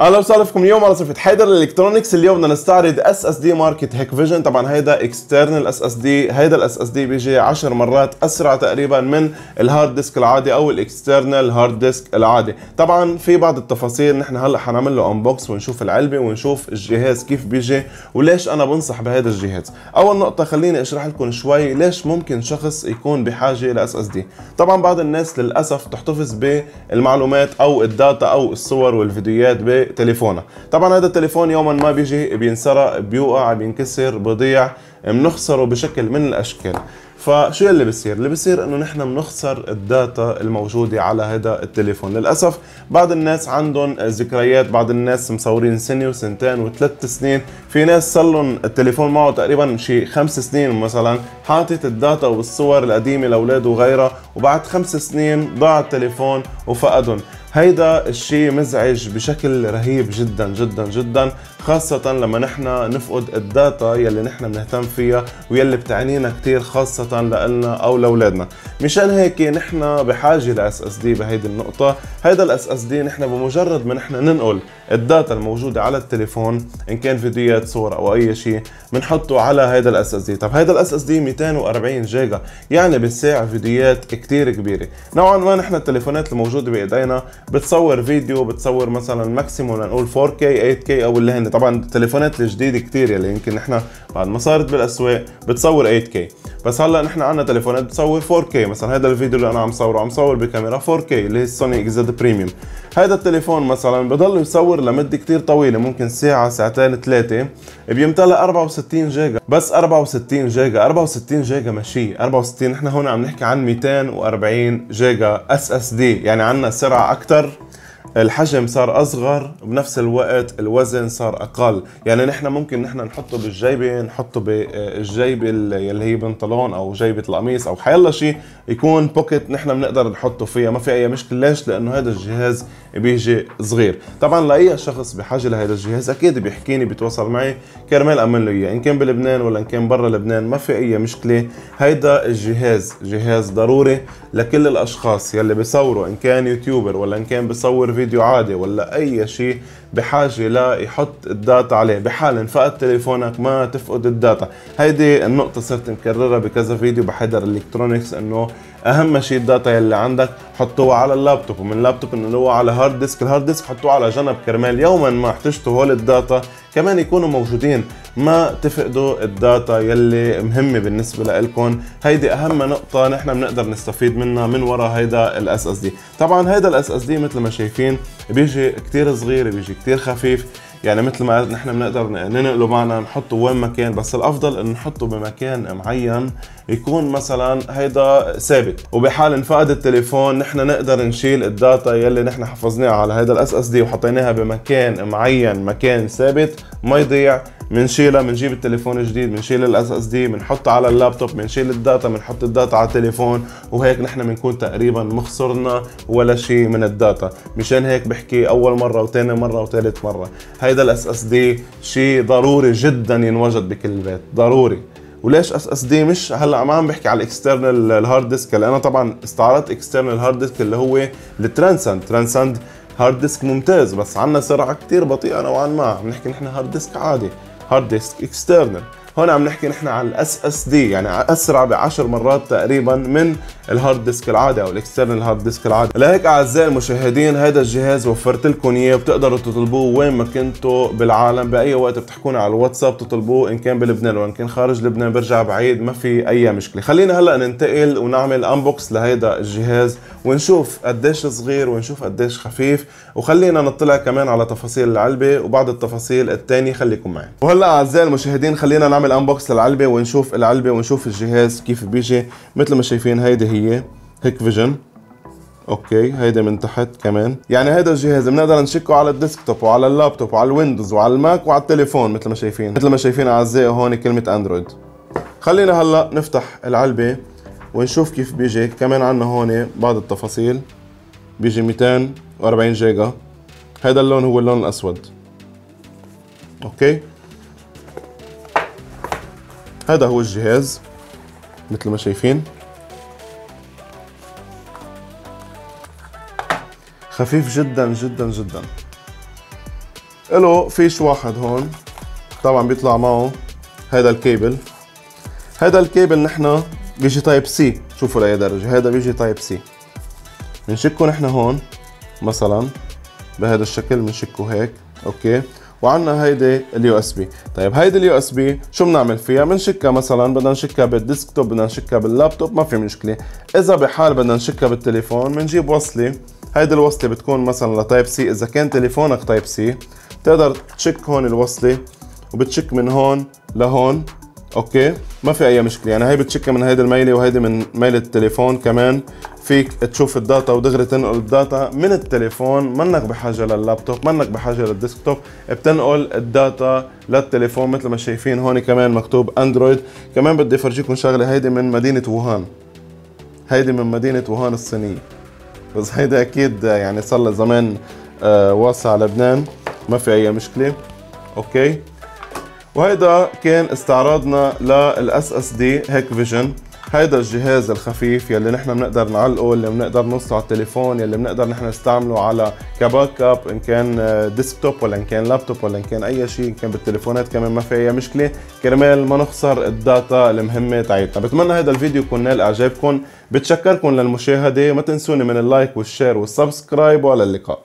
أهلا وسهلا فيكم اليوم على صفحة حيدر Electronics اليوم بدنا نستعرض اس اس دي ماركت هيك فيجن طبعا هيدا external SSD هيدا ال SSD بيجي 10 مرات أسرع تقريبا من ال hard disk العادي أو ال external hard disk العادي. طبعا في بعض التفاصيل نحن هلأ حنعمل له unbox ونشوف العلبة ونشوف الجهاز كيف بيجي وليش أنا بنصح بهذا الجهاز. أول نقطة خليني أشرح لكم شوي ليش ممكن شخص يكون بحاجة ل SSD طبعا بعض الناس للأسف تحتفظ بالمعلومات أو ال data أو الصور والفيديوهات بتليفونها طبعا هذا التليفون يوما ما بيجي بينسرق بيوقع بينكسر بضيع بنخسره بشكل من الأشكال. فشو اللي بصير؟ اللي بصير إنه نحن بنخسر ال data الموجودة على هذا التليفون، للأسف بعض الناس عندهم ذكريات، بعض الناس مصورين سنة وسنتين وثلاث سنين، في ناس صار لهم التليفون معه تقريبا شي خمس سنين مثلا، حاطط ال data والصور القديمة لاولاده وغيرها، وبعد خمس سنين ضاع التليفون وفقدهم، هيدا الشيء مزعج بشكل رهيب جدا جدا جدا خاصة لما نحن نفقد ال data يلي نحن بنهتم فيها ويلي بتعنينا كتير خاصة لنا أو لأولادنا. مشان هيك نحن بحاجة ل SSD بهيدي النقطة. هيدا ال SSD نحن بمجرد ما نحن ننقل ال data الموجودة على التليفون إن كان فيديوهات صور أو أي شيء بنحطه على هيدا ال SSD طب هيدا ال SSD 240 جيجا يعني بتساع فيديوهات كتير كبيرة. نوعا ما نحن التليفونات الموجودة بإيدينا بتصور فيديو بتصور مثلا maximum لنقول 4K 8K أو اللي هن. طبعا التليفونات الجديدة كثير يلي يمكن نحن بعد ما صارت بالأسواق بتصور 8K بس هلأ نحن عندنا تليفونات بتصور 4K مثلا هذا الفيديو اللي أنا عم صوره عم صور بكاميرا 4K اللي هي ال Sony XZ Premium هذا التليفون مثلا بضل يصور لمدة كثير طويلة ممكن ساعة ساعتين ثلاثة. بيمتلئ 64 جيجا. بس 64 جيجا 64 جيجا ماشي. 64 نحن هون عم نحكي عن 240 جيجا SSD يعني عندنا سرعة أكثر الحجم صار أصغر بنفس الوقت الوزن صار أقل. يعني نحن ممكن نحن نحطه بالجيبة نحطه بالجيبه اللي هي بنطلون أو جيبة القميص أو حيلا شيء يكون pocket نحن بنقدر نحطه فيها. ما في أي مشكلة. ليش؟ لأنه هذا الجهاز بيجي صغير. طبعا لأي شخص بحاجة لهذا الجهاز أكيد بيحكيني بيتواصل معي. كرمال امن له إياه. إن كان بلبنان ولا إن كان برا لبنان ما في أي مشكلة. هيدا الجهاز جهاز ضروري لكل الأشخاص يلي بيصوروا. إن كان YouTuber ولا إن كان بيصور فيديو عادي ولا أي شيء بحاجة لا يحط ال data عليه. بحال انفقد تليفونك ما تفقد ال data. هيدي النقطة صرت مكررها بكذا فيديو بحضر electronics إنه أهم شيء ال data يلي عندك حطوها على اللابتوب ومن اللابتوب إنه على hard disk ال hard disk حطوه على جنب كرمال. يوما ما احتجتوا هول ال data كمان يكونوا موجودين. ما تفقدوا ال data يلي مهمة بالنسبة لكم هيدي أهم نقطة نحن بنقدر نستفيد منها من وراء هيدا ال SSD طبعا هيدا ال SSD مثل ما شايفين بيجي كتير صغير بيجي كتير خفيف. يعني مثل ما نحن بنقدر ننقله معنا نحطه وين ما كان بس الأفضل إنه نحطه بمكان معين يكون مثلا هيدا ثابت. وبحال انفقد التليفون نحن نقدر نشيل ال data يلي نحن حفظناها على هيدا ال SSD وحطيناها بمكان معين مكان ثابت ما يضيع. بنشيلها بنجيب التليفون الجديد بنشيل ال SSD بنحطها على اللابتوب بنشيل ال data بنحط ال data على التليفون. وهيك نحن بنكون تقريبا مخسرنا ولا شيء من ال data. مشان هيك بحكي أول مرة وثاني مرة وثالث مرة. هيدا ال SSD شيء ضروري جدا ينوجد بكل بيت ضروري. وليش SSD مش هلا ما عم بحكي على ال external ال hard disk اللي أنا طبعا استعرضت external hard disk اللي هو ال Transcend Transcend hard disk ممتاز بس عندنا سرعة كثير بطيئة نوعا ما. عم نحكي نحن hard disk عادي. hard disk external هون عم نحكي نحن على ال SSD يعني أسرع ب 10 مرات تقريبا من ال hard disk العادي أو ال external hard disk العادي. لهيك أعزائي المشاهدين هذا الجهاز وفرت لكم إياه بتقدروا تطلبوه وين ما كنتوا بالعالم بأي وقت بتحكونا على الواتساب تطلبوه إن كان بلبنان وإن كان خارج لبنان برجع بعيد ما في أي مشكلة. خلينا هلأ ننتقل ونعمل unbox لهيدا الجهاز ونشوف قديش صغير ونشوف قديش خفيف وخلينا نطلع كمان على تفاصيل العلبة وبعض التفاصيل الثانية خليكم معي. وهلأ أعزائي المشاهدين خلينا نعمل unbox للعلبة ونشوف العلبة ونشوف الجهاز كيف بيجي. مثل ما شايفين هيدي هي Hikvision. okay هيدا من تحت كمان. يعني هيدا الجهاز بنقدر نشكه على الديسكتوب وعلى اللابتوب وعلى الويندوز وعلى الماك وعلى التليفون مثل ما شايفين. مثل ما شايفين أعزائي هون كلمة Android خلينا هلا نفتح العلبة ونشوف كيف بيجي. كمان عندنا هون بعض التفاصيل. بيجي 240 جيجا. هذا اللون هو اللون الأسود. okay؟ هذا هو الجهاز مثل ما شايفين. خفيف جدا جدا جدا. له فيش واحد هون. طبعا بيطلع معه هذا الكيبل. هذا الكيبل نحن بيجي Type-C شوفوا لاي درجه هذا بيجي Type-C بنشكه نحن هون مثلا بهذا الشكل بنشكه هيك okay. وعندنا هيدي ال USB. طيب هيدي ال USB شو بنعمل فيها؟ بنشكها مثلا بدنا نشكها بال desktop بدنا نشكها باللابتوب ما في مشكلة. إذا بحال بدنا نشكها بالتليفون بنجيب وصلة. هيدي الوصلة بتكون مثلا ل Type-C إذا كان تليفونك Type-C بتقدر تشك هون الوصلة وبتشك من هون لهون. okay؟ ما في أي مشكلة. يعني هي بتشكها من هيدي الميلة وهيدي من ميلة التليفون كمان. فيك تشوف ال data ودغري تنقل ال data من التليفون. منك بحاجة لللابتوب منك بحاجة لل desktop. بتنقل ال data للتليفون مثل ما شايفين هون كمان مكتوب Android. كمان بدي افرجيكم شغلة هيدي من مدينة ووهان. هيدي من مدينة ووهان الصينية. بس هيدا أكيد يعني صار زمان آه، واصل ع لبنان. ما في أي مشكلة. okay؟ وهيدا كان استعراضنا لل SSD Hikvision هيدا الجهاز الخفيف يلي نحن بنقدر نعلقه اللي بنقدر نوصله على التليفون يلي بنقدر نحن نستعمله على ك backup إن كان desktop ولا إن كان لابتوب ولا إن كان أي شيء إن كان بالتليفونات كمان ما في أي مشكلة. كرمال ما نخسر ال data المهمة تاعتنا بتمنى هذا الفيديو يكون نال إعجابكم. بتشكركم للمشاهدة. ما تنسوني من ال like وال share وال subscribe والى اللقاء.